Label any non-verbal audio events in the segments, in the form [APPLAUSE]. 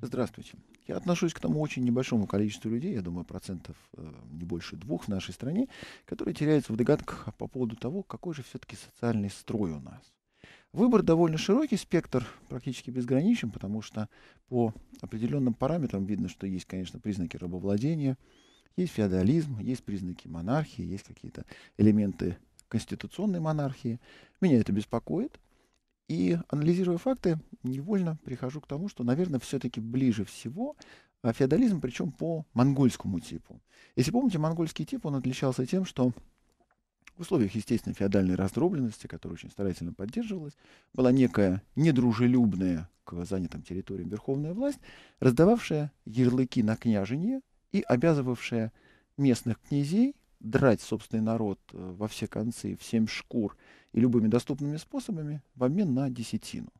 Здравствуйте. Я отношусь к тому очень небольшому количеству людей, я думаю, процентов э, не больше двух в нашей стране, которые теряются в догадках по поводу того, какой же все-таки социальный строй у нас. Выбор довольно широкий, спектр практически безграничен, потому что по определенным параметрам видно, что есть, конечно, признаки рабовладения, есть феодализм, есть признаки монархии, есть какие-то элементы конституционной монархии. Меня это беспокоит. И анализируя факты, невольно прихожу к тому, что, наверное, все-таки ближе всего а, феодализм, причем по монгольскому типу. Если помните, монгольский тип, он отличался тем, что в условиях, естественно, феодальной раздробленности, которая очень старательно поддерживалась, была некая недружелюбная к занятым территориям верховная власть, раздававшая ярлыки на княжение и обязывавшая местных князей драть собственный народ э, во все концы, в семь шкур и любыми доступными способами в обмен на десятину.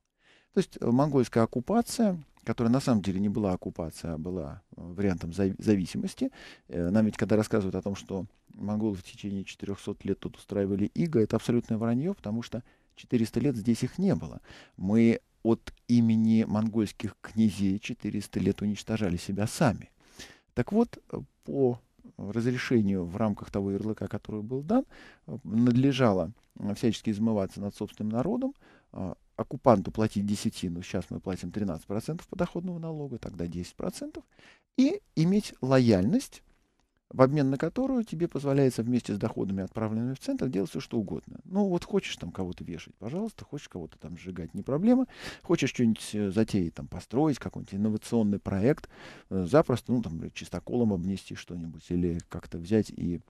То есть э, монгольская оккупация, которая на самом деле не была оккупацией, а была э, вариантом зависимости. Нам ведь когда рассказывают о том, что монголы в течение 400 лет тут устраивали иго, это абсолютное вранье, потому что 400 лет здесь их не было. Мы от имени монгольских князей 400 лет уничтожали себя сами. Так вот, по разрешению в рамках того ярлыка, который был дан, надлежало всячески измываться над собственным народом, а, оккупанту платить десятину, сейчас мы платим 13% подоходного налога, тогда 10%, и иметь лояльность в обмен на которую тебе позволяется вместе с доходами, отправленными в центр, делать все, что угодно. Ну, вот хочешь там кого-то вешать, пожалуйста, хочешь кого-то там сжигать, не проблема. Хочешь что-нибудь э, затеять, там, построить, какой-нибудь инновационный проект, э, запросто, ну, там, чистоколом обнести что-нибудь или как-то взять и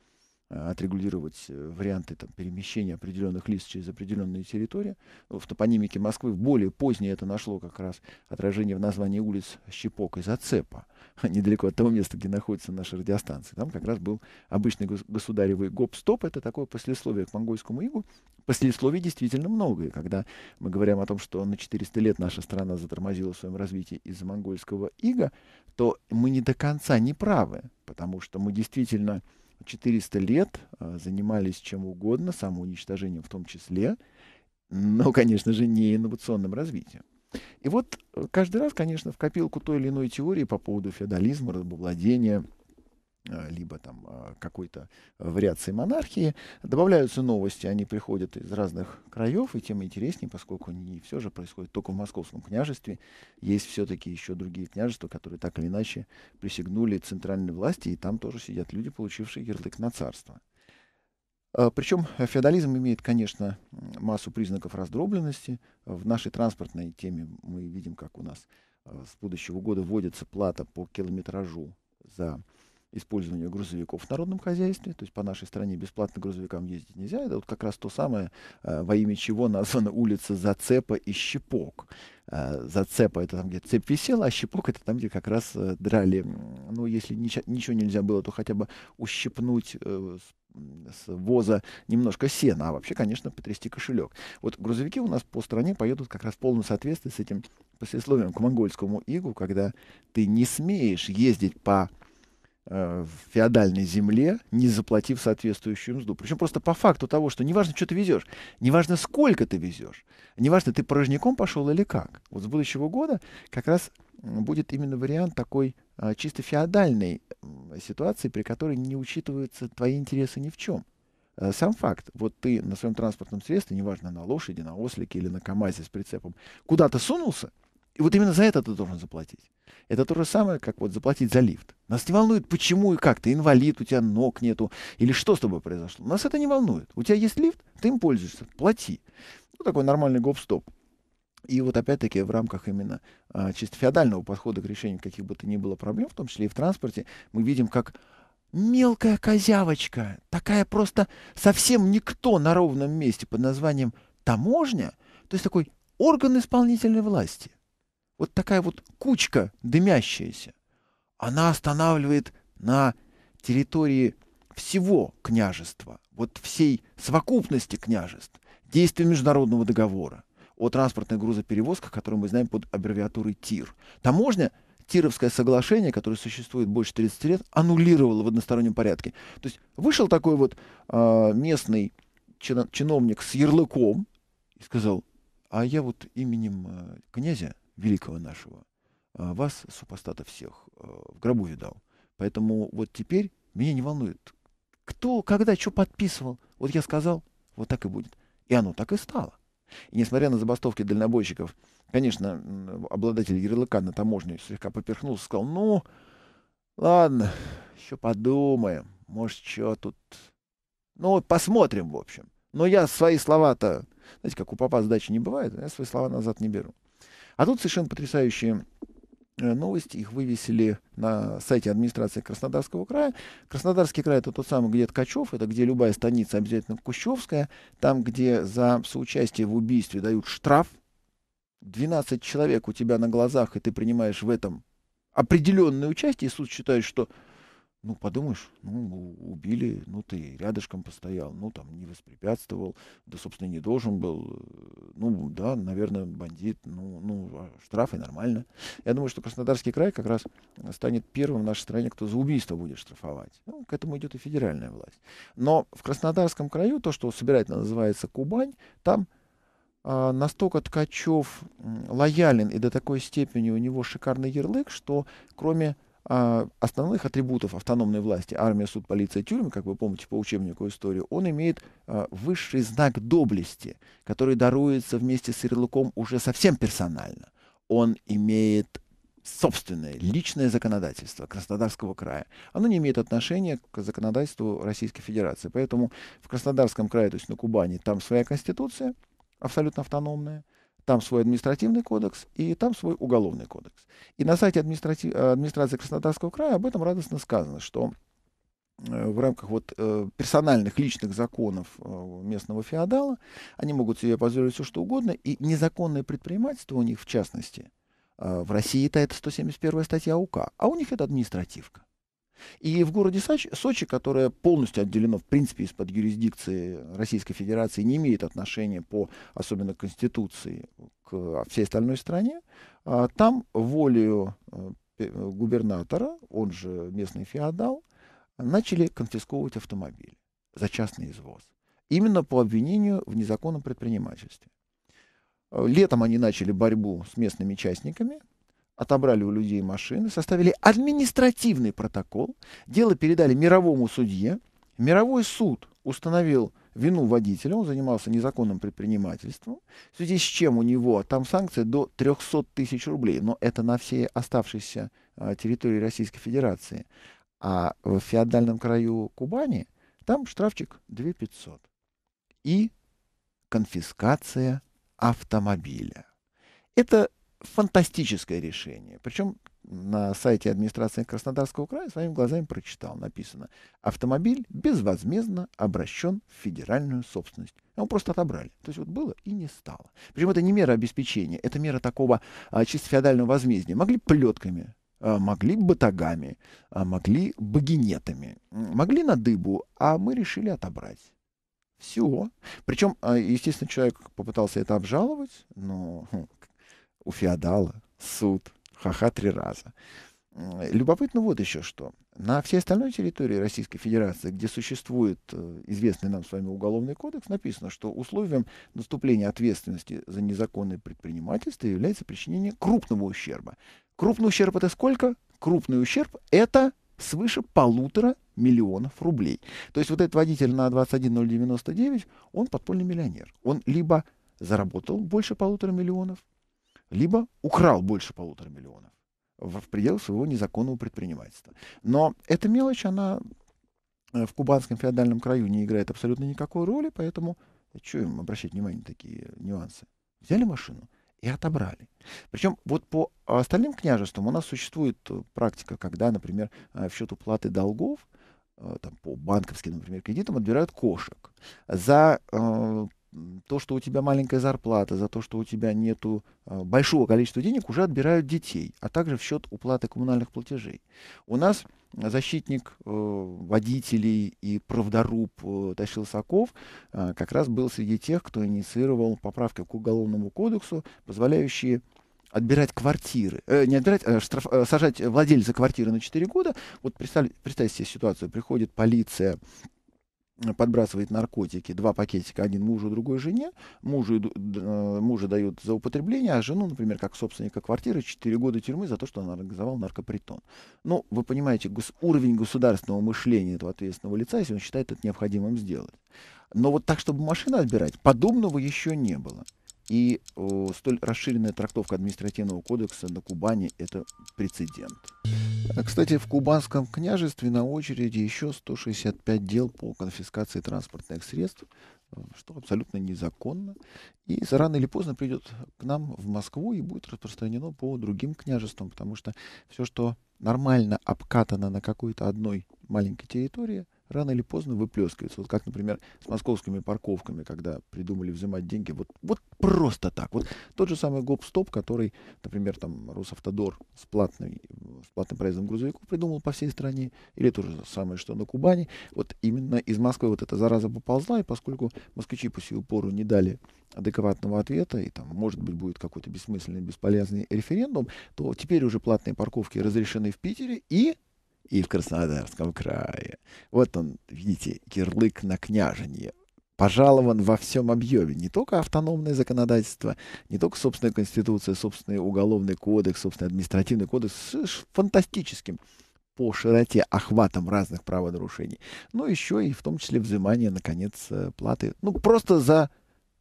отрегулировать э, варианты там, перемещения определенных лиц через определенные территории. В топонимике Москвы в более позднее это нашло как раз отражение в названии улиц Щепок и Зацепа, [LAUGHS] недалеко от того места, где находится наша радиостанция. Там как раз был обычный государевый гоп-стоп, это такое послесловие к монгольскому игу. Послесловий действительно много, и когда мы говорим о том, что на 400 лет наша страна затормозила в своем развитии из-за монгольского ига, то мы не до конца не правы, потому что мы действительно 400 лет а, занимались чем угодно, самоуничтожением в том числе, но, конечно же, не инновационным развитием. И вот э, каждый раз, конечно, в копилку той или иной теории по поводу феодализма, рабовладения – Э, либо там э, какой-то вариации монархии. Добавляются новости, они приходят из разных краев, и тем интереснее, поскольку не все же происходит только в Московском княжестве. Есть все-таки еще другие княжества, которые так или иначе присягнули центральной власти, и там тоже сидят люди, получившие ярлык на царство. Э, Причем феодализм имеет, конечно, массу признаков раздробленности. В нашей транспортной теме мы видим, как у нас с будущего года вводится плата по километражу за использования грузовиков в народном хозяйстве, то есть по нашей стране бесплатно грузовикам ездить нельзя. Это вот как раз то самое, э, во имя чего названа улица Зацепа и Щепок. Э, Зацепа это там, где цепь висела, а Щепок это там, где как раз э, драли. Ну, если ничего, нельзя было, то хотя бы ущипнуть с воза немножко сена, а вообще, конечно, потрясти кошелек. Вот грузовики у нас по стране поедут как раз в полном соответствии с этим послесловием к монгольскому игу, когда ты не смеешь ездить по Э, в феодальной земле, не заплатив соответствующую мзду. Причем просто по факту того, что неважно, что ты везешь, неважно, сколько ты везешь, неважно, ты порожняком пошел или как. Вот с будущего года как раз будет именно вариант такой а, чисто феодальной ситуации, при которой не учитываются твои интересы ни в чем. Э, сам факт, вот ты на своем транспортном средстве, неважно, на лошади, на ослике или на КАМАЗе с прицепом, куда-то сунулся, и вот именно за это ты должен заплатить. Это то же самое, как вот заплатить за лифт. Нас не волнует, почему и как. Ты инвалид, у тебя ног нету, или что с тобой произошло. Нас это не волнует. У тебя есть лифт, ты им пользуешься, плати. Ну, такой нормальный гоп-стоп. И вот опять-таки в рамках именно а, чисто феодального подхода к решению каких бы то ни было проблем, в том числе и в транспорте, мы видим, как мелкая козявочка, такая просто совсем никто на ровном месте под названием таможня, то есть такой орган исполнительной власти, вот такая вот кучка дымящаяся, она останавливает на территории всего княжества, вот всей совокупности княжеств, действия международного договора о транспортных грузоперевозках, который мы знаем под аббревиатурой ТИР. Таможня Тировское соглашение, которое существует больше 30 лет, аннулировало в одностороннем порядке. То есть вышел такой вот э, местный чиновник с ярлыком и сказал, а я вот именем э, князя великого нашего, вас, супостата всех, в гробу видал. Поэтому вот теперь меня не волнует, кто, когда, что подписывал. Вот я сказал, вот так и будет. И оно так и стало. И несмотря на забастовки дальнобойщиков, конечно, обладатель ярлыка на таможне слегка поперхнулся, сказал, ну, ладно, еще подумаем, может, что тут... Ну, посмотрим, в общем. Но я свои слова-то, знаете, как у папа сдачи не бывает, я свои слова назад не беру. А тут совершенно потрясающие э, новости. Их вывесили на сайте администрации Краснодарского края. Краснодарский край — это тот самый, где Ткачев, это где любая станица обязательно Кущевская, там, где за соучастие в убийстве дают штраф. 12 человек у тебя на глазах, и ты принимаешь в этом определенное участие, и суд считает, что ну, подумаешь, ну, убили, ну, ты рядышком постоял, ну, там, не воспрепятствовал, да, собственно, не должен был, э, ну, да, наверное, бандит, ну, ну, а штрафы нормально. Я думаю, что Краснодарский край как раз станет первым в нашей стране, кто за убийство будет штрафовать. Ну, к этому идет и федеральная власть. Но в Краснодарском краю, то, что собирательно называется Кубань, там а, настолько Ткачев лоялен и до такой степени у него шикарный ярлык, что кроме основных атрибутов автономной власти, армия, суд, полиция, тюрьмы, как вы помните по учебнику истории, он имеет а, высший знак доблести, который даруется вместе с ярлыком уже совсем персонально. Он имеет собственное личное законодательство Краснодарского края. Оно не имеет отношения к законодательству Российской Федерации. Поэтому в Краснодарском крае, то есть на Кубани, там своя конституция, абсолютно автономная, там свой административный кодекс и там свой уголовный кодекс. И на сайте администрати... администрации Краснодарского края об этом радостно сказано, что э, в рамках вот э, персональных личных законов э, местного феодала они могут себе позволить все что угодно, и незаконное предпринимательство у них, в частности, в России-то это 171 статья УК, а у них это административка. И в городе Сочи, которое полностью отделено, в принципе, из-под юрисдикции Российской Федерации, не имеет отношения по, особенно Конституции, к всей остальной стране, а, там волею э, губернатора, он же местный феодал, начали конфисковывать автомобили за частный извоз. Именно по обвинению в незаконном предпринимательстве. Летом они начали борьбу с местными частниками, отобрали у людей машины, составили административный протокол, дело передали мировому судье, мировой суд установил вину водителя, он занимался незаконным предпринимательством, в связи с чем у него там санкции до 300 тысяч рублей, но это на всей оставшейся а, территории Российской Федерации. А в феодальном краю Кубани там штрафчик 2500 и конфискация автомобиля. Это фантастическое решение. Причем на сайте администрации Краснодарского края своими глазами прочитал. Написано, автомобиль безвозмездно обращен в федеральную собственность. Его просто отобрали. То есть вот было и не стало. Причем это не мера обеспечения, это мера такого а, чисто феодального возмездия. Могли плетками, а, могли батагами, а, могли багинетами, могли на дыбу, а мы решили отобрать. Все. Причем, а, естественно, человек попытался это обжаловать, но хм, у феодала суд, ха-ха три раза. Любопытно вот еще что. На всей остальной территории Российской Федерации, где существует э, известный нам с вами уголовный кодекс, написано, что условием наступления ответственности за незаконное предпринимательство является причинение крупного ущерба. Крупный ущерб это сколько? Крупный ущерб это свыше полутора миллионов рублей. То есть вот этот водитель на 21099, он подпольный миллионер. Он либо заработал больше полутора миллионов, либо украл больше полутора миллионов в, пределах своего незаконного предпринимательства. Но эта мелочь, она э, в кубанском феодальном краю не играет абсолютно никакой роли, поэтому что им обращать внимание на такие нюансы? Взяли машину и отобрали. Причем вот по остальным княжествам у нас существует э, практика, когда, например, э, в счет уплаты долгов, там, по банковским, например, кредитам отбирают кошек. За то, что у тебя маленькая зарплата, за то, что у тебя нету а, большого количества денег, уже отбирают детей, а также в счет уплаты коммунальных платежей. У нас защитник э, водителей и правдоруб э, Тащил Соков э, как раз был среди тех, кто инициировал поправки к Уголовному кодексу, позволяющие отбирать квартиры, э, не отбирать, а штраф, э, сажать владельца квартиры на 4 года. Вот представь, представьте себе ситуацию, приходит полиция подбрасывает наркотики, два пакетика, один мужу, другой жене, мужу, э, мужа дают за употребление, а жену, например, как собственника квартиры, 4 года тюрьмы за то, что он организовал наркопритон. Ну, вы понимаете, гос- уровень государственного мышления этого ответственного лица, если он считает это необходимым сделать. Но вот так, чтобы машину отбирать, подобного еще не было. И о, столь расширенная трактовка административного кодекса на Кубани — это прецедент. А, Кстати, в Кубанском княжестве на очереди еще 165 дел по конфискации транспортных средств, э, что абсолютно незаконно. И рано или поздно придет к нам в Москву и будет распространено по другим княжествам, потому что все, что нормально обкатано на какой-то одной маленькой территории, рано или поздно выплескивается. Вот как, например, с московскими парковками, когда придумали взимать деньги вот, вот просто так. Вот тот же самый гоп-стоп, который, например, там Росавтодор с, платной, с платным проездом грузовиков придумал по всей стране, или то же самое, что на Кубани. Вот именно из Москвы вот эта зараза поползла, и поскольку москвичи по сию пору не дали адекватного ответа, и там, может быть, будет какой-то бессмысленный, бесполезный референдум, то теперь уже платные парковки разрешены в Питере и и в Краснодарском крае. Вот он, видите, ярлык на княженье. Пожалован во всем объеме. Не только автономное законодательство, не только собственная конституция, собственный уголовный кодекс, собственный административный кодекс с фантастическим по широте охватом разных правонарушений, но еще и в том числе взимание, наконец, э, платы. Ну, просто за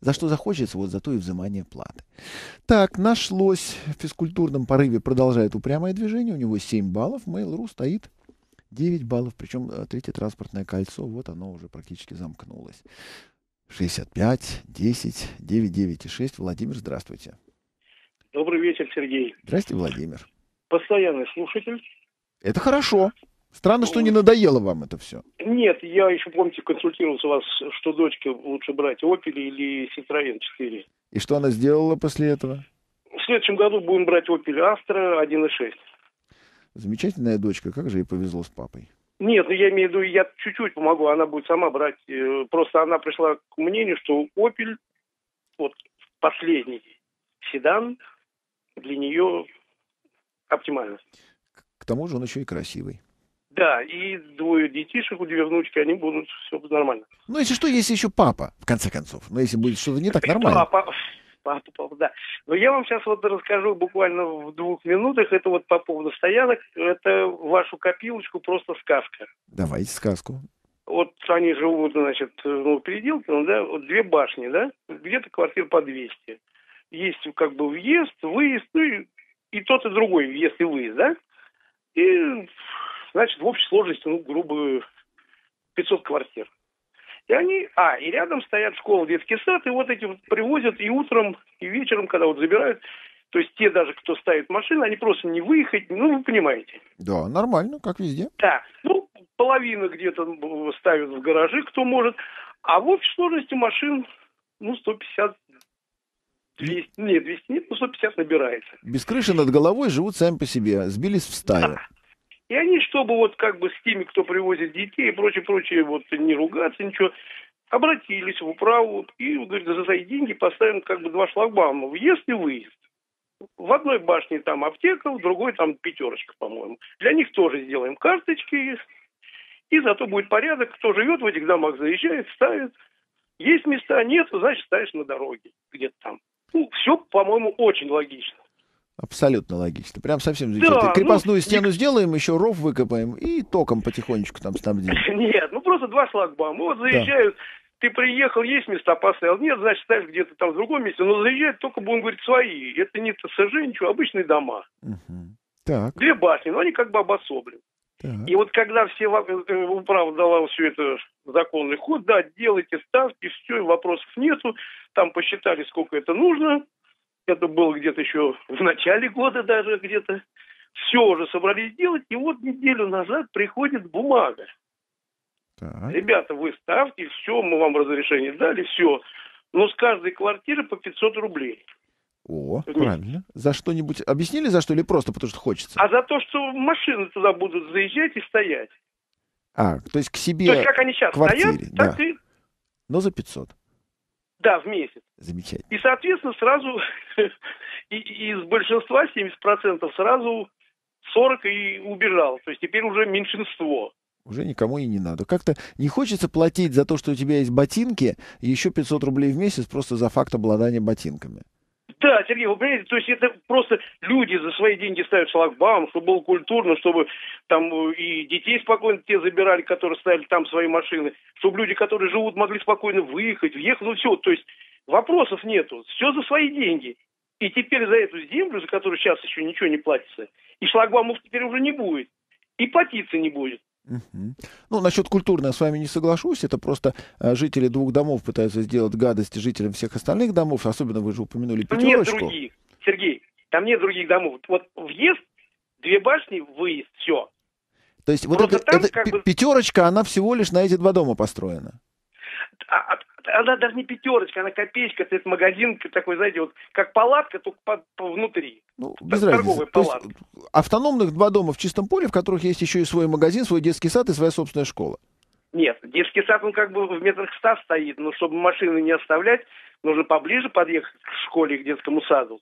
за что захочется, вот за то и взимание платы. Так, нашлось в физкультурном порыве, продолжает упрямое движение, у него 7 баллов, Mail.ru стоит 9 баллов, причем э, третье транспортное кольцо, вот оно уже практически замкнулось. 65, 10, 9, 9 и 6. Владимир, здравствуйте. Добрый вечер, Сергей. Здравствуйте, Владимир. Постоянный слушатель. Это хорошо. Странно, что не надоело вам это все. Нет, я еще, помните, консультировался у вас, что дочке лучше брать Opel или Citroёn 4. И что она сделала после этого? В следующем году будем брать Opel Astra 1.6. Замечательная дочка, как же ей повезло с папой. Нет, ну я имею в виду, я чуть-чуть помогу, она будет сама брать. Э, Просто она пришла к мнению, что Opel, вот последний седан, для нее оптимально. К тому же он еще и красивый. Да, и двое детишек, у две внучки, они будут, все будет нормально. Ну, если что, есть еще папа, в конце концов. Но если будет что-то не так, нормально. Папа, папа, да. Но я вам сейчас вот расскажу буквально в двух минутах. Это вот по поводу стоянок. Это вашу копилочку просто сказка. Давайте сказку. Вот они живут, значит, ну, переделки, ну, да, вот две башни, да, где-то квартир по 200. Есть как бы въезд, выезд, ну, и, и тот, и другой въезд и выезд, да. И, значит, в общей сложности, ну, грубо 500 квартир. И они, а, и рядом стоят школа, детский сад, и вот эти вот привозят и утром, и вечером, когда вот забирают, то есть те даже, кто ставит машины, они просто не выехать, ну, вы понимаете. Да, нормально, как везде. Да, ну, половина где-то ставят в гаражи, кто может, а в общей сложности машин, ну, 150, 200, нет, 200 нет, ну, 150 набирается. Без крыши над головой живут сами по себе, сбились в стаю. Да. И они, чтобы вот как бы с теми, кто привозит детей и прочее, прочее, вот не ругаться, ничего, обратились в управу и, говорят, за свои деньги поставим как бы два шлагбаума, въезд и выезд. В одной башне там аптека, в другой там пятерочка, по-моему. Для них тоже сделаем карточки, и зато будет порядок, кто живет в этих домах, заезжает, ставит. Есть места, нет, значит, ставишь на дороге где-то там. Ну, все, по-моему, очень логично. Абсолютно логично. Прям совсем замечательно. Да, Крепостную ну, стену сделаем, еще ров выкопаем и током потихонечку там снабдим. [LAUGHS] Нет, ну просто два шлагбаума. Вот заезжают, ты приехал, есть места поставил. Нет, значит, ставишь где-то там в другом месте. Но заезжают только, будем говорить, свои. Это не ТСЖ, ничего, обычные дома. Мгм. Так, Две башни, но они как бы обособлены. так. И вот когда все э, управа дала все это законный ход, да, делайте ставки, все, вопросов нету. Там посчитали, сколько это нужно. Это было где-то еще в начале года даже где-то. Все уже собрались делать. И вот неделю назад приходит бумага. так. Ребята, вы ставьте, все, мы вам разрешение дали, все. Но с каждой квартиры по 500 рублей. О, правильно. За что-нибудь объяснили за что или просто потому что хочется? А за то, что машины туда будут заезжать и стоять. А, то есть к себе, То есть, как они сейчас квартире, стоят, так да. и... но за 500. Да, в месяц. Замечательно. И, соответственно, сразу [LAUGHS] из большинства 70% сразу 40 и убежал. То есть теперь уже меньшинство. Уже никому и не надо. Как-то не хочется платить за то, что у тебя есть ботинки, еще 500 рублей в месяц просто за факт обладания ботинками. Да, Сергей, вы понимаете, то есть это просто люди за свои деньги ставят шлагбаум, чтобы было культурно, чтобы там э, и детей спокойно те забирали, которые ставили там свои машины, чтобы люди, которые живут, могли спокойно выехать, въехать, ну все, то есть вопросов нету, все за свои деньги. И теперь за эту землю, за которую сейчас еще ничего не платится, и шлагбаумов теперь уже не будет, и платиться не будет. Угу. Ну, насчет культурно я с вами не соглашусь. Это просто э, жители двух домов пытаются сделать гадости жителям всех остальных домов. Особенно вы же упомянули пятерочку. Нет других, Сергей. Там нет других домов. Вот въезд, две башни, выезд, все. То есть вот эта, эта как бы... пятерочка, она всего лишь на эти два дома построена? А, а, она даже не пятерочка, она копеечка, это магазин такой, знаете, вот как палатка, только по, по внутри. Ну, без разницы. То есть автономных два дома в чистом поле, в которых есть еще и свой магазин, свой детский сад и своя собственная школа. Нет, детский сад, он как бы в метрах ста стоит, но чтобы машины не оставлять, нужно поближе подъехать к школе, к детскому саду.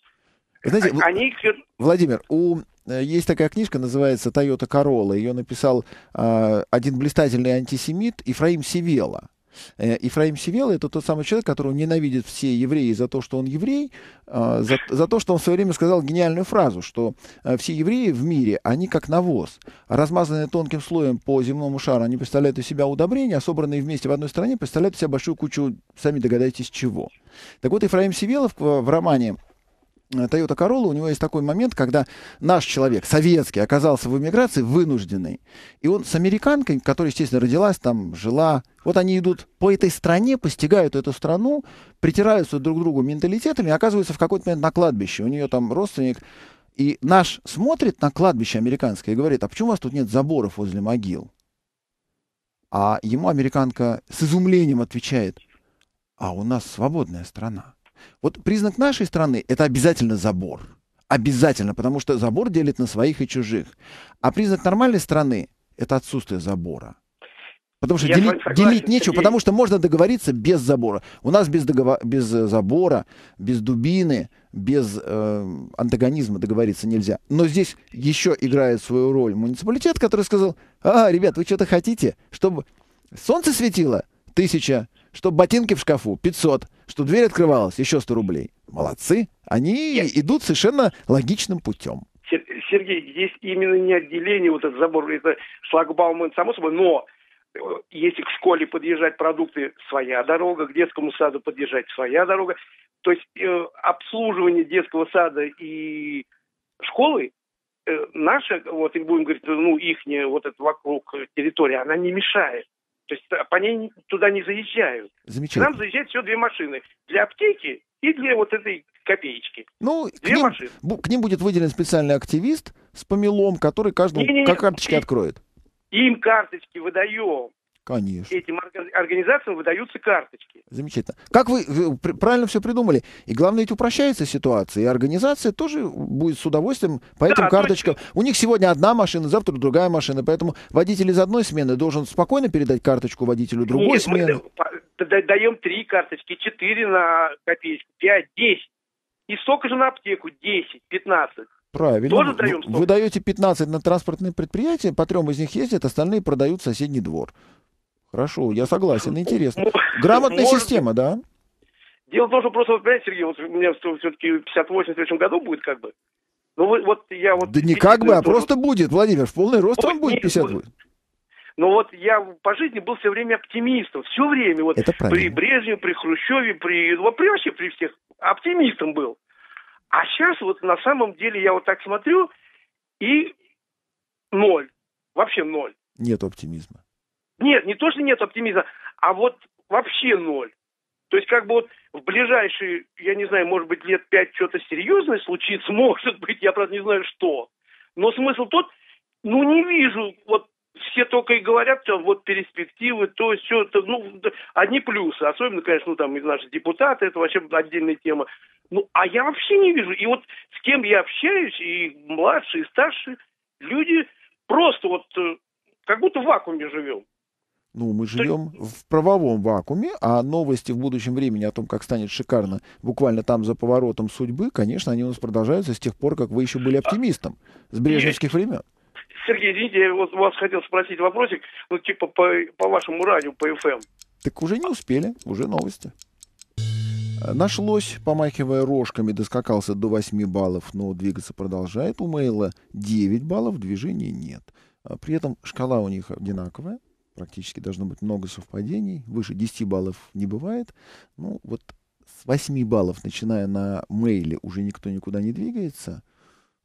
Знаете, а, Они... Владимир, у э, есть такая книжка, называется «Тойота Королла». Ее написал э, один блистательный антисемит Ифраим Севела. Э, Ифраим Севела это тот самый человек, которого ненавидят все евреи за то, что он еврей, а, за, за то, что он в свое время сказал гениальную фразу, что э, все евреи в мире, они как навоз, размазанные тонким слоем по земному шару, они представляют из себя удобрения, а собранные вместе в одной стране представляют из себя большую кучу, сами догадайтесь, чего. Так вот, Ифраим Севелов в романе Toyota Corolla, у него есть такой момент, когда наш человек, советский, оказался в эмиграции вынужденный. И он с американкой, которая, естественно, родилась там, жила, вот они идут по этой стране, постигают эту страну, притираются друг к другу менталитетами и оказываются в какой-то момент на кладбище. У нее там родственник. И наш смотрит на кладбище американское и говорит, а почему у вас тут нет заборов возле могил? А ему американка с изумлением отвечает, а у нас свободная страна. Вот признак нашей страны — это обязательно забор. Обязательно, потому что забор делит на своих и чужих. А признак нормальной страны — это отсутствие забора. Потому что делить, согласен, делить нечего, Сергей. потому что можно договориться без забора. У нас без, договор, без забора, без дубины, без э, антагонизма договориться нельзя. Но здесь еще играет свою роль муниципалитет, который сказал, а, ребят, вы что-то хотите, чтобы солнце светило? Тысяча чтобы ботинки в шкафу 500, что дверь открывалась еще 100 рублей. Молодцы. Они Нет. идут совершенно логичным путем. Сергей, здесь именно не отделение, вот этот забор, это шлагбаум, само собой, но э, если к школе подъезжать продукты, своя дорога, к детскому саду подъезжать, своя дорога. То есть э, обслуживание детского сада и школы э, наша, вот, и будем говорить, ну, ихняя, вот эта вокруг территория, она не мешает. То есть по ней туда не заезжают. Замечательно. К нам заезжают всего две машины. Для аптеки и для вот этой копеечки. Ну, две к ним, машины. к ним будет выделен специальный активист с помелом, который каждому не, не, не, как карточки откроет. Им карточки выдаем. Конечно. Этим организациям выдаются карточки. Замечательно. Как вы, правильно все придумали. И главное, ведь упрощается ситуация. И организация тоже будет с удовольствием по этим да, карточкам. Есть... У них сегодня одна машина, завтра другая машина. Поэтому водитель из одной смены должен спокойно передать карточку водителю другой Нет, смены. Мы даем три карточки, четыре на копеечку, пять, десять. И столько же на аптеку, десять, пятнадцать. Правильно. Тоже даем столько. Вы даете 15 на транспортные предприятия, по трем из них ездят, остальные продают в соседний двор. Хорошо, я согласен, интересно. Грамотная Может... система, да? Дело в том, что просто, вот, понимаете, Сергей, вот у меня все-таки 58 в следующем году будет как бы. Ну, вы, вот я вот... Да не как бы, а просто будет, Владимир, в полный рост он будет 58. Но вот я по жизни был все время оптимистом. Все время. Вот Это при Брежневе, при Хрущеве, при, вот, при вообще при всех оптимистом был. А сейчас вот на самом деле я вот так смотрю и ноль. Вообще ноль. Нет оптимизма. Нет, не то, что нет оптимизма, а вот вообще ноль. То есть как бы вот в ближайшие, я не знаю, может быть, лет пять что-то серьезное случится, [LAUGHS] может быть, я, правда, не знаю, что. Но смысл тот, ну, не вижу, вот все только и говорят, что вот перспективы, то все, это, ну, одни плюсы. Особенно, конечно, ну, там, из наших депутаты, это вообще отдельная тема. Ну, а я вообще не вижу. И вот с кем я общаюсь, и младшие, и старшие, люди просто вот э, как будто в вакууме живем. Ну, мы живем в правовом вакууме, а новости в будущем времени о том, как станет шикарно, буквально там за поворотом судьбы, конечно, они у нас продолжаются с тех пор, как вы еще были оптимистом, с брежневских времен. Сергей, извините, я вот вас хотел спросить вопросик, ну, типа по, по вашему радио, по FM. Так уже не успели, уже новости. Наш лось, помахивая рожками, доскакался до 8 баллов, но двигаться продолжает. У Мейла 9 баллов, движения нет. А при этом шкала у них одинаковая, практически должно быть много совпадений. Выше 10 баллов не бывает. Ну, вот с 8 баллов, начиная на Мейле, уже никто никуда не двигается.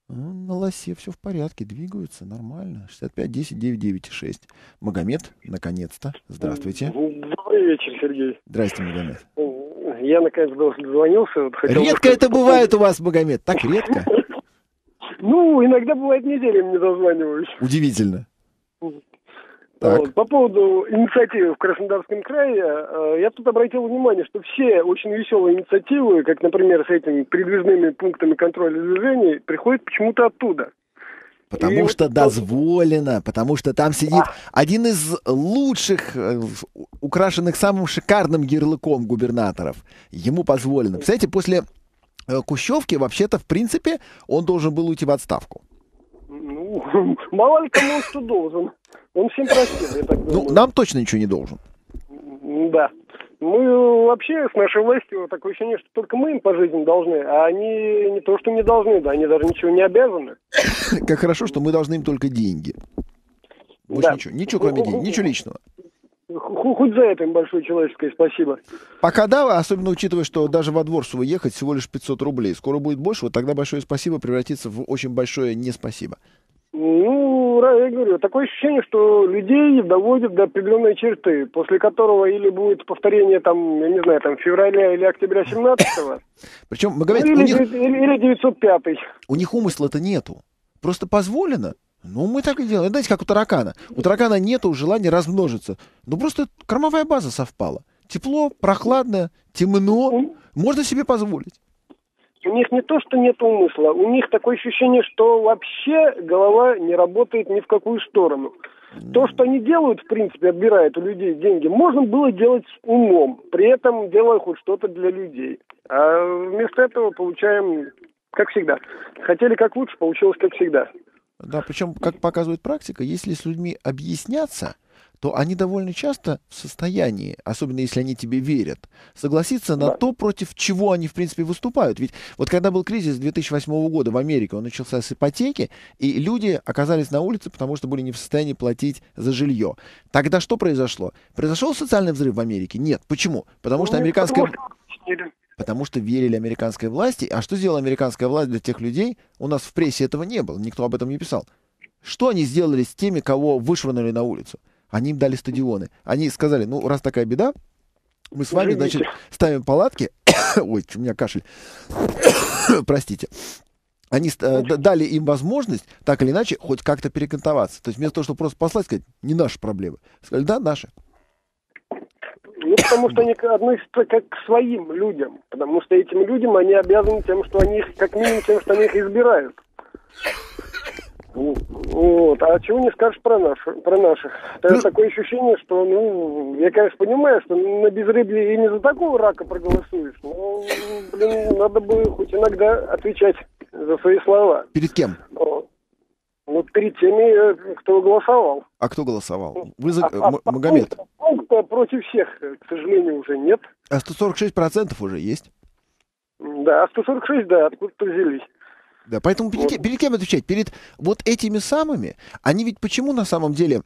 Ну, на лосе все в порядке, двигаются нормально. 65, 10, 9, 9 и 6. Магомед, наконец-то. Здравствуйте. Добрый вечер, Сергей. Здрасте, Магомед. Я наконец дозвонился. Вот хотел редко это бывает у вас, Магомед, так редко. [LAUGHS] Ну, иногда бывает неделями не дозваниваюсь. Удивительно. Вот. По поводу инициативы в Краснодарском крае, э, я тут обратил внимание, что все очень веселые инициативы, как, например, с этими передвижными пунктами контроля движений, приходят почему-то оттуда. Потому и что вот... дозволено, потому что там сидит а. один из лучших, э, украшенных самым шикарным ярлыком губернаторов. Ему позволено. Кстати, после э, Кущевки, вообще-то, в принципе, он должен был уйти в отставку. Ну, [LAUGHS] мало ли кому он что должен. Он всем простил, я так ну, думаю. Ну, нам точно ничего не должен. Да. Мы вообще с нашей властью такое ощущение, что только мы им по жизни должны, а они не то, что не должны, да, они даже ничего не обязаны. [LAUGHS] Как хорошо, что мы должны им только деньги. Больше да. ничего, ничего кроме денег, ничего личного. Хоть за это им большое человеческое спасибо. Пока да, особенно учитывая, что даже во Дворцово ехать всего лишь 500 рублей. Скоро будет больше, вот тогда большое спасибо превратится в очень большое не спасибо. Ну, я говорю, такое ощущение, что людей доводят до определенной черты, после которого или будет повторение, там, я не знаю, там, февраля или октября 17-го. Причем, мы говорим, или, них... или 905 У них умысла-то нету. Просто позволено. Ну, мы так и делаем. Знаете, как у таракана. У таракана нету желания размножиться. Ну, просто кормовая база совпала. Тепло, прохладно, темно. Можно себе позволить у них не то, что нет умысла, у них такое ощущение, что вообще голова не работает ни в какую сторону. То, что они делают, в принципе, отбирают у людей деньги, можно было делать с умом, при этом делая хоть что-то для людей. А вместо этого получаем, как всегда. Хотели как лучше, получилось как всегда. Да, причем, как показывает практика, если с людьми объясняться, то они довольно часто в состоянии, особенно если они тебе верят, согласиться на да. то, против чего они, в принципе, выступают. Ведь вот когда был кризис 2008 года в Америке, он начался с ипотеки, и люди оказались на улице, потому что были не в состоянии платить за жилье. Тогда что произошло? Произошел социальный взрыв в Америке? Нет. Почему? Потому что ну, американская... Потому что верили американской власти. А что сделала американская власть для тех людей? У нас в прессе этого не было, никто об этом не писал. Что они сделали с теми, кого вышвырнули на улицу? Они им дали стадионы. Они сказали, ну, раз такая беда, мы с вами, значит, ставим палатки. [COUGHS] Ой, у меня кашель. [COUGHS] Простите. Они э, дали им возможность, так или иначе, хоть как-то перекантоваться. То есть вместо того, чтобы просто послать, сказать, не наши проблемы. Сказали, да, наши. Ну, потому что они относятся как к своим людям. Потому что этим людям они обязаны тем, что они их, как минимум тем, что они их избирают. Вот. А чего не скажешь про, наш, про наших? Ну... Такое ощущение, что, ну, я, конечно, понимаю, что на безрыбье и не за такого рака проголосуешь, но, блин, надо бы хоть иногда отвечать за свои слова. Перед кем? Вот. Ну, перед теми, кто голосовал. А кто голосовал? Вы за... а, а, Магомед? А, против всех, к сожалению, уже нет. А 146% уже есть? Да, 146, да, откуда-то взялись. Да, поэтому перед, вот. перед кем отвечать? Перед вот этими самыми? Они ведь почему на самом деле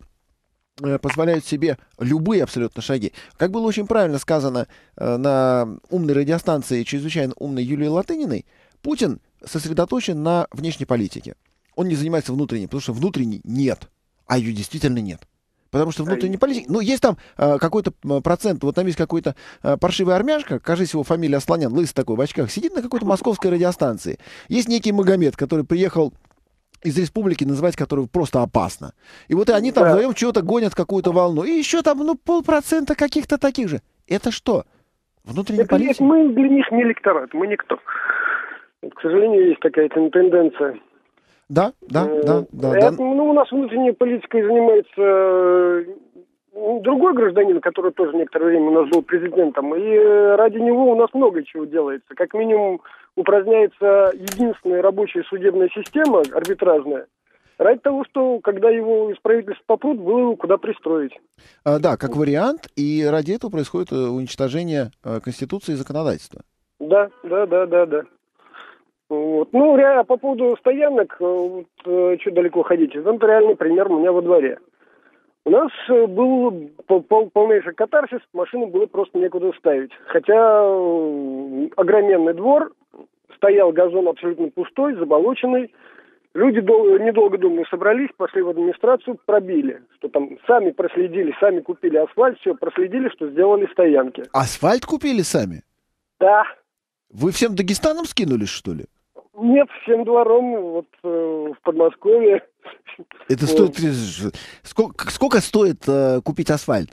э, позволяют себе любые абсолютно шаги. Как было очень правильно сказано э, на умной радиостанции, чрезвычайно умной Юлии Латыниной, Путин сосредоточен на внешней политике. Он не занимается внутренней, потому что внутренней нет, а ее действительно нет. Потому что внутренняя политика... Ну, есть там э, какой-то процент, вот там есть какой-то э, паршивый армяшка, кажется, его фамилия Асланян, лысый такой, в очках, сидит на какой-то московской радиостанции. Есть некий Магомед, который приехал из республики, называть которую просто опасно. И вот они там да. вдвоем чего-то гонят какую-то волну. И еще там, ну, полпроцента каких-то таких же. Это что? Внутренняя это, политика? мы для них не электорат, мы никто. К сожалению, есть такая тенденция. Да, да, э, да, да. Это, да. Ну, у нас внутренней политикой занимается э, другой гражданин, который тоже некоторое время у нас был президентом, и э, ради него у нас много чего делается. Как минимум упраздняется единственная рабочая судебная система, арбитражная, Ради того, что когда его из правительства попрут, было его куда пристроить. А, да, как вариант, и ради этого происходит уничтожение Конституции и законодательства. Да, да, да, да, да. Вот. Ну, реально, по поводу стоянок, э, вот, э, что далеко ходить, там реальный пример у меня во дворе. У нас э, был пол пол полнейший катарсис, машину было просто некуда ставить. Хотя огроменный двор, стоял газон абсолютно пустой, заболоченный, Люди дол- недолго думая собрались, пошли в администрацию, пробили, что там сами проследили, сами купили асфальт, все проследили, что сделали стоянки. Асфальт купили сами? Да. Вы всем Дагестаном скинулись, что ли? Нет, всем двором вот э, в Подмосковье. Это стоит... Сколько, сколько стоит э, купить асфальт?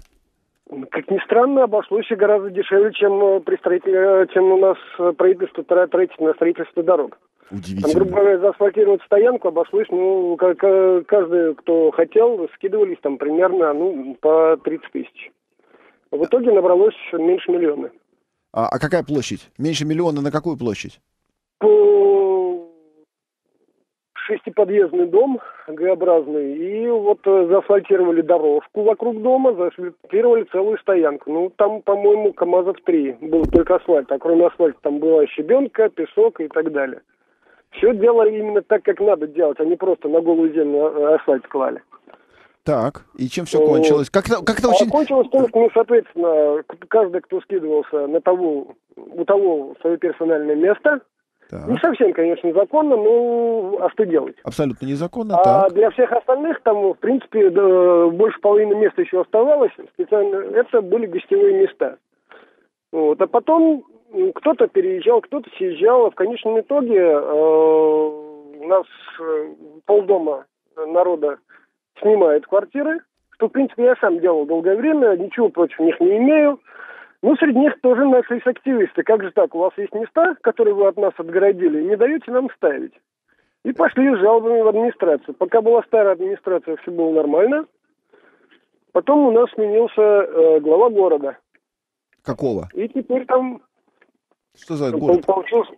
Как ни странно, обошлось и гораздо дешевле, чем, э, при строителе, чем у нас э, правительство тратит на строительство дорог. Удивительно. Там, грубо говоря, заасфальтировать стоянку обошлось, ну, как, каждый, кто хотел, скидывались там примерно, ну, по 30 тысяч. В итоге набралось меньше миллиона. А, а какая площадь? Меньше миллиона на какую площадь? По шестиподъездный дом Г-образный. И вот э, заасфальтировали дорожку вокруг дома, заасфальтировали целую стоянку. Ну, там, по-моему, КАМАЗов три. Был только асфальт. А кроме асфальта там была щебенка, песок и так далее. Все делали именно так, как надо делать, а не просто на голую землю асфальт клали. Так, и чем все кончилось? Как-то, как-то а очень... кончилось тем, что, ну, соответственно, каждый, кто скидывался на того, у того свое персональное место, Так. не совсем, конечно, законно, но а что делать? Абсолютно незаконно, А так. для всех остальных там, в принципе, да, больше половины места еще оставалось. Специально это были гостевые места. Вот. А потом кто-то переезжал, кто-то съезжал. А в конечном итоге э, у нас э, полдома народа снимает квартиры, что, в принципе, я сам делал долгое время, ничего против них не имею. Ну, среди них тоже нашлись активисты. Как же так? У вас есть места, которые вы от нас отгородили, и не даете нам ставить. И пошли с жалобами в администрацию. Пока была старая администрация, все было нормально. Потом у нас сменился э, глава города. Какого? И теперь там Что за город? получился,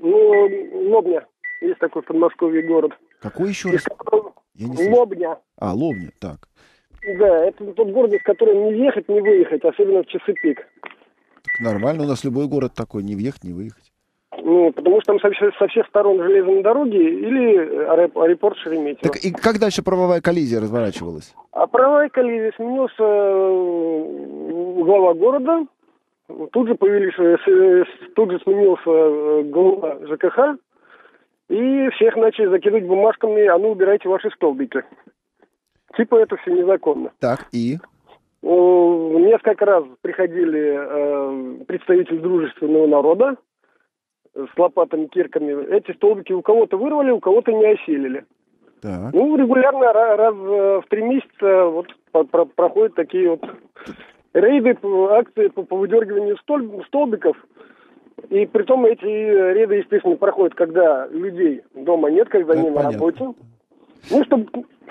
ну, Лобня. Есть такой в Подмосковье город. Какой еще раз? Я не слышу. Лобня. А, Лобня, так. Да, это тот город, из которого не въехать, не выехать, особенно в часы пик. Так Нормально, у нас любой город такой, не въехать, не выехать. Ну, потому что там со, всех- со всех сторон железные дороги или аэроп- аэропорт Шереметьево. Так и как дальше правовая коллизия разворачивалась? А правовая коллизия сменился э, глава города, тут же появились, э, э, тут же сменился э, глава ЖКХ, и всех начали закидывать бумажками, а ну убирайте ваши столбики. Типа это все незаконно. Так, и? Несколько раз приходили э, представители дружественного народа с лопатами, кирками. Эти столбики у кого-то вырвали, у кого-то не осилили. Так. Ну, регулярно ра- раз э, в три месяца вот про- проходят такие вот рейды, акции по, по выдергиванию столь- столбиков. И притом эти рейды, естественно, проходят, когда людей дома нет, когда Да, они на работе. Ну, чтобы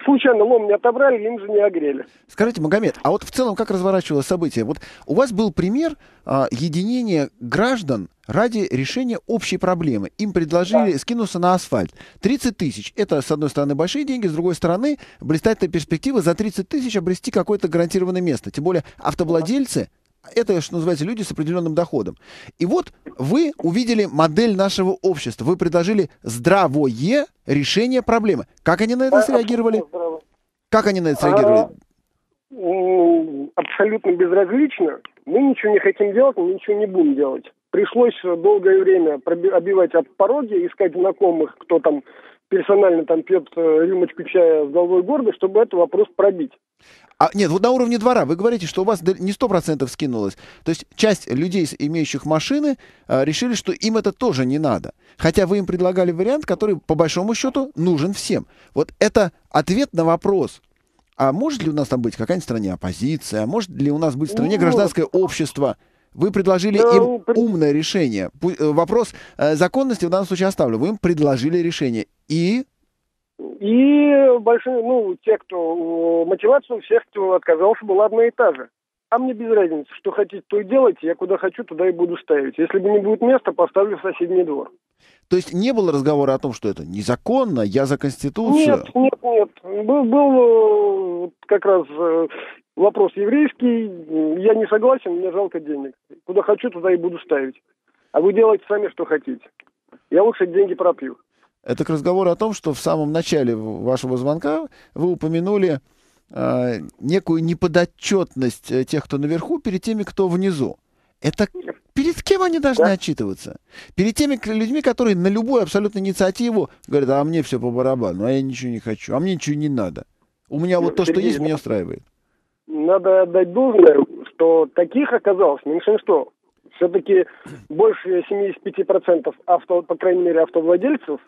случайно лом не отобрали, им же не огрели. Скажите, Магомед, а вот в целом как разворачивалось событие? Вот у вас был пример а, единения граждан ради решения общей проблемы. Им предложили скинуться на асфальт. 30 тысяч. Это, с одной стороны, большие деньги, с другой стороны, блистательная перспектива за 30 тысяч обрести какое-то гарантированное место. Тем более автовладельцы это, что называется, люди с определенным доходом. И вот вы увидели модель нашего общества. Вы предложили здравое решение проблемы. Как они на это среагировали? Как они на это среагировали? м, абсолютно безразлично. Мы ничего не хотим делать, мы ничего не будем делать. Пришлось долгое время проби- обивать от пороги, искать знакомых, кто там персонально там пьет э, рюмочку чая с головой гордо, чтобы этот вопрос пробить. А, нет, вот на уровне двора вы говорите, что у вас не сто процентов скинулось. То есть часть людей, имеющих машины, э, решили, что им это тоже не надо. Хотя вы им предлагали вариант, который, по большому счету, нужен всем. Вот это ответ на вопрос. А может ли у нас там быть какая-нибудь стране оппозиция? А может ли у нас быть в стране Ну, гражданское общество? Вы предложили им умное решение. Э, Вопрос э, законности в данном случае оставлю. Вы им предложили решение. И И большие, ну, те, кто э, мотивация у всех, кто отказался, была одна и та же. А мне без разницы, что хотите, то и делайте, я куда хочу, туда и буду ставить. Если бы не будет места, поставлю в соседний двор. То есть не было разговора о том, что это незаконно, я за Конституцию? Нет, нет, нет. Был, был как раз вопрос еврейский. Я не согласен, мне жалко денег. Куда хочу, туда и буду ставить. А вы делаете сами, что хотите. Я лучше деньги пропью. Это к разговору о том, что в самом начале вашего звонка вы упомянули э, некую неподотчетность э, тех, кто наверху, перед теми, кто внизу. Это перед кем они должны да. отчитываться? Перед теми людьми, которые на любую абсолютно инициативу говорят, а мне все по барабану, а я ничего не хочу, а мне ничего не надо. У меня вот то, что есть, меня устраивает. Надо отдать должное, что таких оказалось меньшинство. Все-таки больше 75% авто, по крайней мере, автовладельцев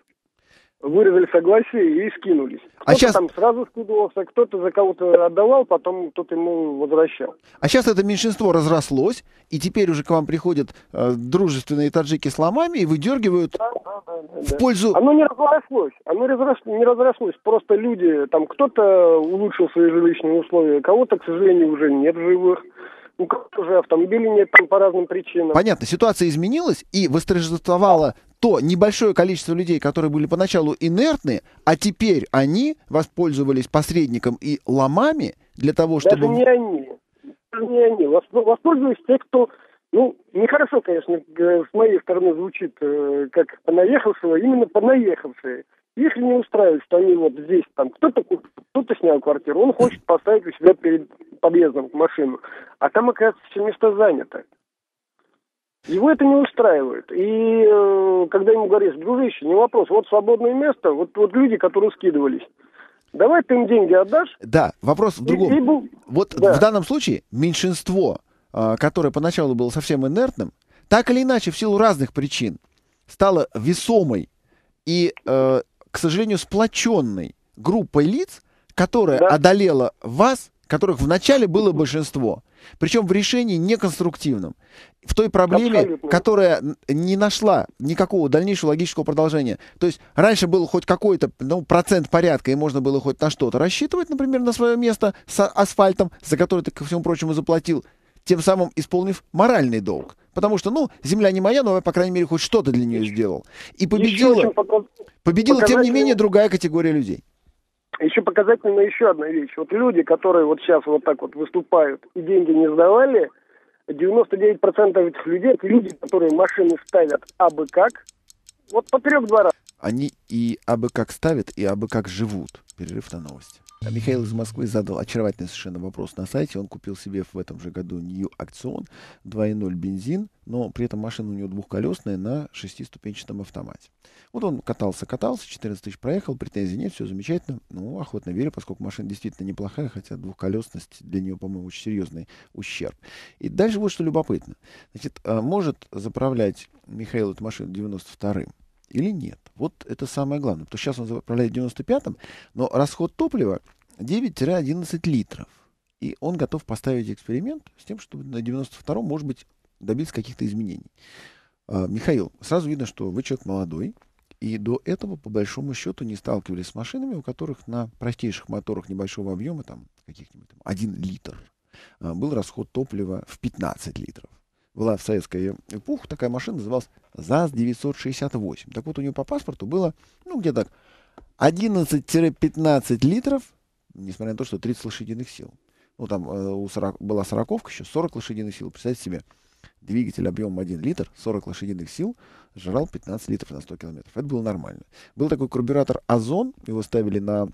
выразили согласие и скинулись. А кто-то а сейчас... там сразу скидывался, кто-то за кого-то отдавал, потом кто-то ему возвращал. А сейчас это меньшинство разрослось, и теперь уже к вам приходят э, дружественные таджики с ломами и выдергивают да, да, да, в да. пользу... Оно не разрослось, оно не разрослось, просто люди, там кто-то улучшил свои жилищные условия, кого-то, к сожалению, уже нет в живых у кого-то уже автомобилей нет там по разным причинам. Понятно, ситуация изменилась и восторжествовало то небольшое количество людей, которые были поначалу инертны, а теперь они воспользовались посредником и ломами для того, чтобы... Даже не они. Не они. Воспользовались те, кто... Ну, нехорошо, конечно, с моей стороны звучит, э, как понаехавшего, именно понаехавшие. Их не устраивает, что они вот здесь, там, кто-то кто снял квартиру, он хочет поставить у себя перед подъездом машину, а там, оказывается, все место занято. Его это не устраивает. И э, когда ему говоришь, дружище, не вопрос, вот свободное место, вот, вот люди, которые скидывались, давай ты им деньги отдашь. Да, вопрос в другом. И, и, вот да. в данном случае меньшинство, э, которое поначалу было совсем инертным, так или иначе, в силу разных причин, стало весомой и э, к сожалению, сплоченной группой лиц, которая да. одолела вас, которых вначале было большинство. Причем в решении неконструктивном. В той проблеме, Абсолютно. которая не нашла никакого дальнейшего логического продолжения. То есть раньше был хоть какой-то ну, процент порядка, и можно было хоть на что-то рассчитывать, например, на свое место с асфальтом, за который ты, ко всему прочему, заплатил, тем самым исполнив моральный долг. Потому что, ну, земля не моя, но я, по крайней мере, хоть что-то для нее сделал. И победила, победила тем не менее, другая категория людей. Еще показательна еще одна вещь. Вот люди, которые вот сейчас вот так вот выступают и деньги не сдавали, 99% этих людей это люди, которые машины ставят абы как, вот поперек двора. Они и абы как ставят, и абы как живут. Перерыв на новости. А Михаил из Москвы задал очаровательный совершенно вопрос на сайте. Он купил себе в этом же году New Action 2.0 бензин, но при этом машина у него двухколесная на шестиступенчатом автомате. Вот он катался, катался, 14 тысяч проехал, претензий нет, все замечательно. Ну, охотно верю, поскольку машина действительно неплохая, хотя двухколесность для нее, по-моему, очень серьезный ущерб. И дальше вот что любопытно. Значит, а может заправлять Михаил эту машину 92-м или нет? Вот это самое главное. Потому что сейчас он заправляет 95-м, но расход топлива 9-11 литров. И он готов поставить эксперимент с тем, чтобы на 92-м, может быть, добиться каких-то изменений. А, Михаил, сразу видно, что вы человек молодой, и до этого, по большому счету, не сталкивались с машинами, у которых на простейших моторах небольшого объема, там, каких-нибудь там, 1 литр, а, был расход топлива в 15 литров. Была в советскую эпоху такая машина, называлась ЗАЗ-968. Так вот, у нее по паспорту было, ну, где-то так, 11-15 литров несмотря на то, что 30 лошадиных сил. Ну, там э, у 40, была сороковка еще, 40 лошадиных сил. Представьте себе, двигатель объемом 1 литр, 40 лошадиных сил, жрал 15 литров на 100 километров. Это было нормально. Был такой карбюратор Озон, его ставили на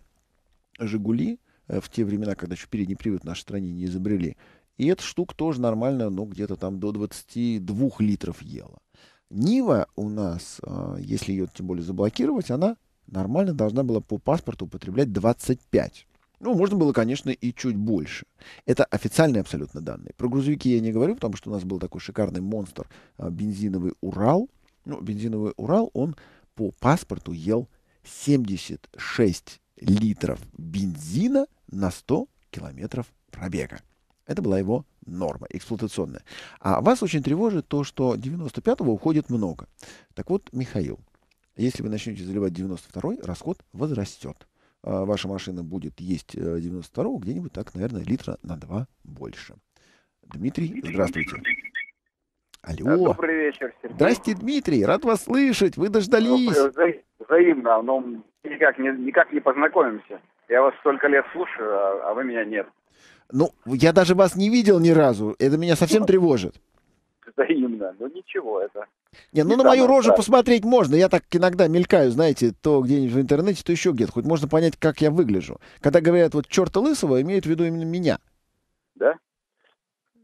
Жигули э, в те времена, когда еще передний привод в нашей стране не изобрели. И эта штука тоже нормально, ну, где-то там до 22 литров ела. Нива у нас, э, если ее тем более заблокировать, она нормально должна была по паспорту употреблять 25. Ну, можно было, конечно, и чуть больше. Это официальные абсолютно данные. Про грузовики я не говорю, потому что у нас был такой шикарный монстр а, бензиновый Урал. Ну, бензиновый Урал, он по паспорту ел 76 литров бензина на 100 километров пробега. Это была его норма эксплуатационная. А вас очень тревожит то, что 95-го уходит много. Так вот, Михаил, если вы начнете заливать 92-й, расход возрастет. А, ваша машина будет есть 92 э, где-нибудь так, наверное, литра на 2 больше. Дмитрий, здравствуйте. Алло. Добрый вечер, Сергей. Здрасте, Дмитрий, рад вас слышать, вы дождались. Ну, вза- взаимно, но никак не, никак не познакомимся. Я вас столько лет слушаю, а, а вы меня нет. Ну, я даже вас не видел ни разу, это меня совсем тревожит. Взаимно. Ну ничего, это... Не, ну на мою рожу страшное. посмотреть можно. Я так иногда мелькаю, знаете, то где-нибудь в интернете, то еще где-то. Хоть можно понять, как я выгляжу. Когда говорят вот черта лысого, имеют в виду именно меня. Да?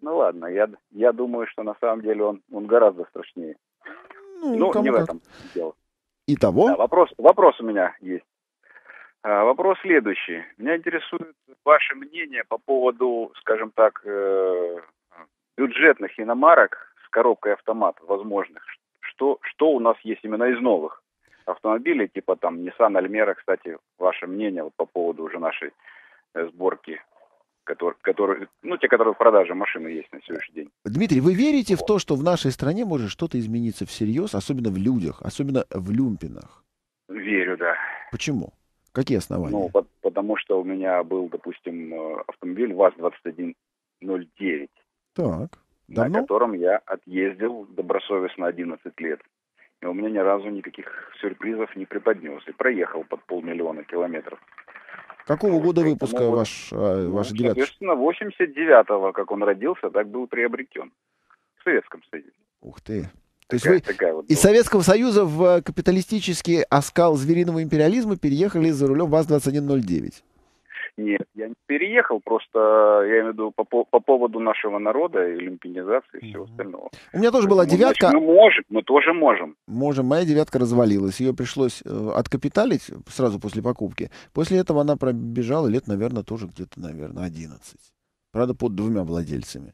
Ну ладно, я, я думаю, что на самом деле он, он гораздо страшнее. Ну, кому не в этом дело. Итого, Да, вопрос, вопрос у меня есть. А, вопрос следующий. Меня интересует ваше мнение по поводу, скажем так, э, бюджетных иномарок с коробкой автомат возможных. Что, что у нас есть именно из новых автомобилей, типа там Nissan Almera, кстати, ваше мнение вот по поводу уже нашей э, сборки, которые, которые, ну, те, которые в продаже машины есть на сегодняшний день. Дмитрий, вы верите в то, что в нашей стране может что-то измениться всерьез, особенно в людях, особенно в люмпинах? Верю, да. Почему? Какие основания? Ну, по- потому что у меня был, допустим, э, автомобиль ВАЗ-2109, так, на давно? котором я отъездил добросовестно 11 лет. И у меня ни разу никаких сюрпризов не преподнес. И проехал под полмиллиона километров. Какого года Поэтому выпуска вот, ваш, а, Ну, ваша девятка? соответственно, 89-го, как он родился, так был приобретен. В Советском Союзе. Ух ты. То есть вы такая вот из. Советского Союза в э, капиталистический оскал звериного империализма переехали за рулем ВАЗ-2109. Нет, я не переехал, просто я имею в виду по, по- по поводу нашего народа и люмпинизации и всего остального. У меня тоже была Ну, значит, девятка. мы можем, мы тоже можем. Можем, моя девятка развалилась. Ее пришлось э, откапиталить сразу после покупки. После этого она пробежала лет, наверное, тоже где-то, наверное, 11. Правда, под двумя владельцами.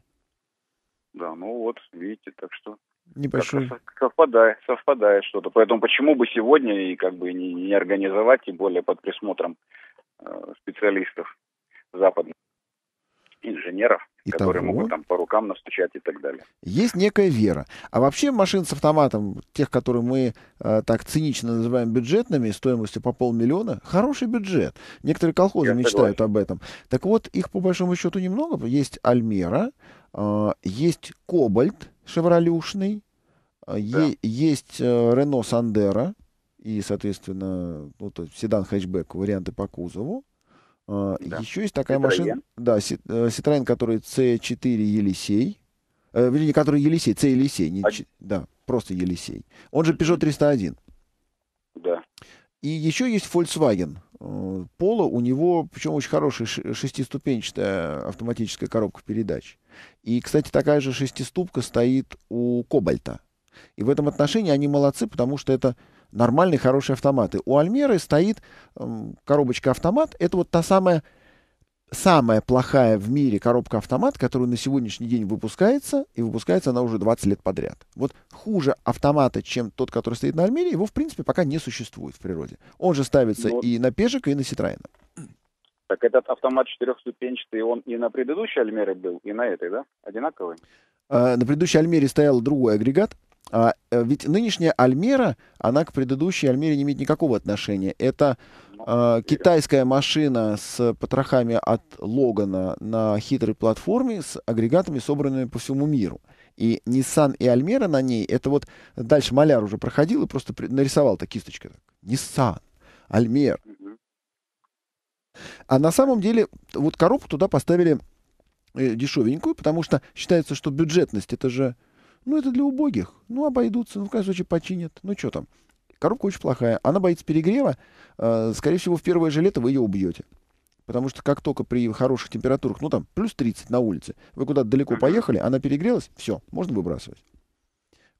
Да, ну вот, видите, так что Небольшой. со- совпадает, совпадает что-то. Поэтому почему бы сегодня и как бы не, не организовать, тем более под присмотром э, специалистов западных, инженеров, которые Итого. могут там по рукам настучать и так далее. Есть некая вера. А вообще машин с автоматом, тех, которые мы э, так цинично называем бюджетными, стоимостью по полмиллиона, хороший бюджет. Некоторые колхозы Я мечтают согласен. об этом. Так вот, их по большому счету немного. Есть Альмера, э, есть Кобальт шевролюшный, э, е- есть э, Рено Сандера и, соответственно, ну, то есть седан хэтчбэк, варианты по кузову. А, Да. Еще есть такая Citroёn. машина, да, Си- э, Citroёn, который C4 Елисей, э, вернее, который Елисей, C Елисей, не А- да, просто Елисей. Он же Peugeot 301. Да. И еще есть Volkswagen э, Polo, у него, причем очень хорошая шестиступенчатая автоматическая коробка передач. И, кстати, такая же шестиступка стоит у Кобальта. И в этом отношении они молодцы, потому что это нормальные, хорошие автоматы. У Альмеры стоит эм, коробочка автомат. Это вот та самая самая плохая в мире коробка автомат, которая на сегодняшний день выпускается, и выпускается она уже 20 лет подряд. Вот хуже автомата, чем тот, который стоит на Альмере, его, в принципе, пока не существует в природе. Он же ставится Ну, и на Пежика, и на Ситроена. Так этот автомат четырехступенчатый, он и на предыдущей Альмере был, и на этой, да? Одинаковый? А, на предыдущей Альмере стоял другой агрегат. А, э, ведь нынешняя Альмера, она к предыдущей Альмере не имеет никакого отношения. Это Ну, а, китайская машина с потрохами от Логана на хитрой платформе с агрегатами, собранными по всему миру. И Nissan и Альмера на ней, это вот дальше маляр уже проходил и просто при- нарисовал так кисточкой. так, Nissan, Альмер. А на самом деле вот коробку туда поставили э, дешевенькую, потому что считается, что бюджетность это же, ну это для убогих, ну обойдутся, ну в крайнем случае починят, ну что там. Коробка очень плохая, она боится перегрева, э, скорее всего в первое же лето вы ее убьете. Потому что как только при хороших температурах, ну там плюс 30 на улице, вы куда-то далеко поехали, она перегрелась, все, можно выбрасывать.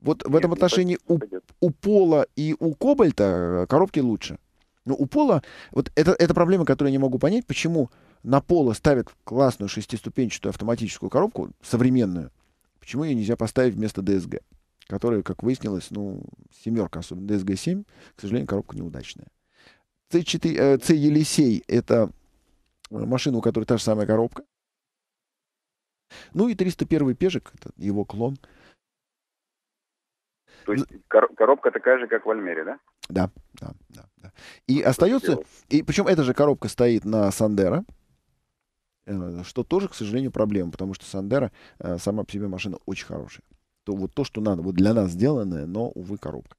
Вот в этом отношении у у Пола и у Кобальта э, коробки лучше. Но у Пола, вот это, это проблема, которую я не могу понять, почему на Пола ставят классную шестиступенчатую автоматическую коробку, современную, почему ее нельзя поставить вместо DSG, которая, как выяснилось, ну, семерка, особенно DSG-7, к сожалению, коробка неудачная. C4, э, C Елисей — это э, машина, у которой та же самая коробка. Ну и 301 пежик, это его клон. То есть кор- коробка такая же, как в Альмере, да? Да, да, да. да. И остается, делать? и причем эта же коробка стоит на Сандера, э, что тоже, к сожалению, проблема, потому что Сандера э, сама по себе машина очень хорошая. То вот то, что надо, вот для нас сделанное, но, увы, коробка.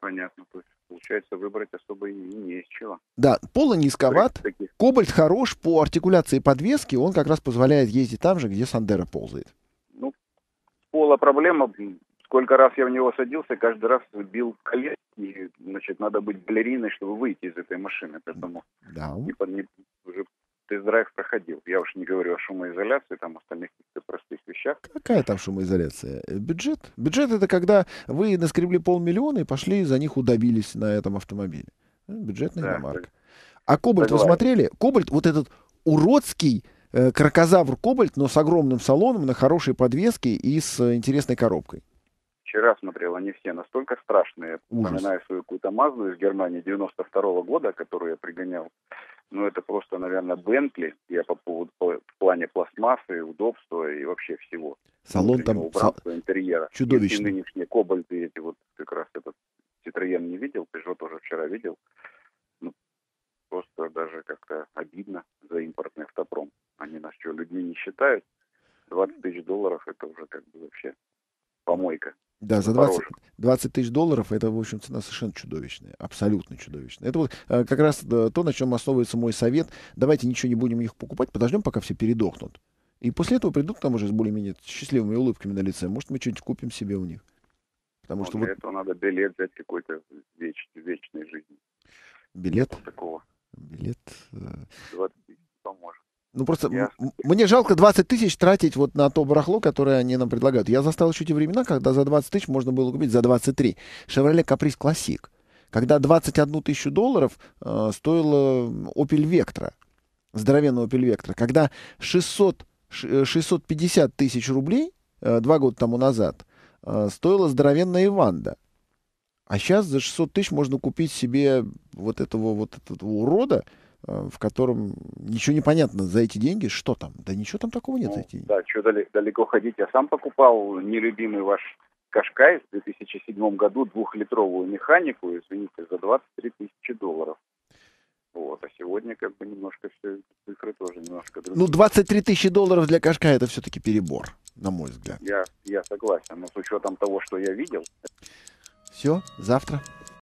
Понятно. То есть, получается, выбрать особо и не из чего. Да, поло низковат, кобальт хорош по артикуляции подвески, он как раз позволяет ездить там же, где Сандера ползает. Ну, пола проблема. Сколько раз я в него садился, каждый раз бил колен. И, значит, надо быть балериной, чтобы выйти из этой машины. Поэтому Да. не, не- уже тест-драйв проходил. Я уж не говорю о шумоизоляции, там остальных каких-то простых вещах. Какая там шумоизоляция? Э, Бюджет? Бюджет это когда вы наскребли полмиллиона и пошли за них удавились на этом автомобиле. Э, Бюджетная Да, иномарка. А Кобальт вы Согласен. смотрели? Кобальт, вот этот уродский э, крокозавр Кобальт, но с огромным салоном, на хорошей подвеске и с э, интересной коробкой. Вчера смотрел, они все настолько страшные. Ужас. Вспоминаю свою какую-то Мазду из Германии 92 года, которую я пригонял. Ну, это просто, наверное, Бентли. Я по поводу, по- в плане пластмассы, удобства и вообще всего. Салон там убранства, интерьера. чудовищный. Если нынешние кобальты эти вот как раз этот Citroёn не видел, Peugeot тоже вчера видел. Ну, просто даже как-то обидно за импортный автопром. Они нас что, людьми не считают? 20 тысяч долларов это уже как бы вообще помойка. Да, за 20, Дороже. 20 тысяч долларов это, в общем, цена совершенно чудовищная. Абсолютно чудовищная. Это вот э, как раз э, то, на чем основывается мой совет. Давайте ничего не будем их покупать, подождем, пока все передохнут. И после этого придут к нам уже с более-менее счастливыми улыбками на лице. Может, мы что-нибудь купим себе у них. Потому Вот что для вот этого надо билет взять какой-то веч, вечной жизни. билет, такого. билет... э, 20 тысяч поможет. Ну, просто м- мне жалко 20 тысяч тратить вот на то барахло, которое они нам предлагают. Я застал еще те времена, когда за 20 тысяч можно было купить за 23. Chevrolet Caprice Classic. Когда 21 тысячу долларов э, стоила Opel Vectra. Здоровенный Opel Vectra. Когда 600, ш- э, 650 тысяч рублей э, два года тому назад э, стоила здоровенная Иванда. А сейчас за 600 тысяч можно купить себе вот этого вот этого урода, в котором ничего не понятно за эти деньги. Что там? Да ничего там такого нет за Ну, эти деньги. да, что далеко ходить. Я сам покупал нелюбимый ваш Кашкай в 2007 году, двухлитровую механику, извините, за 23 тысячи долларов. Вот, а сегодня как бы немножко все цифры тоже немножко другие. Ну, 23 тысячи долларов для Кашка это все-таки перебор, на мой взгляд. Я, я согласен, но с учетом того, что я видел, Все, завтра.